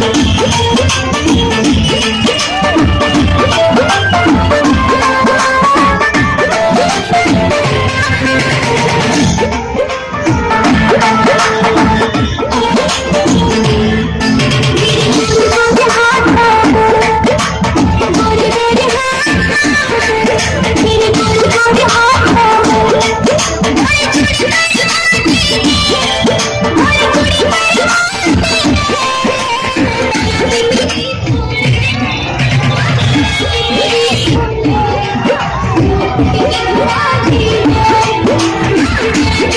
Oh,